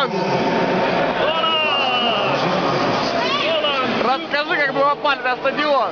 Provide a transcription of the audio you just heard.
Семен! Расскажи, как мы попали на стадион.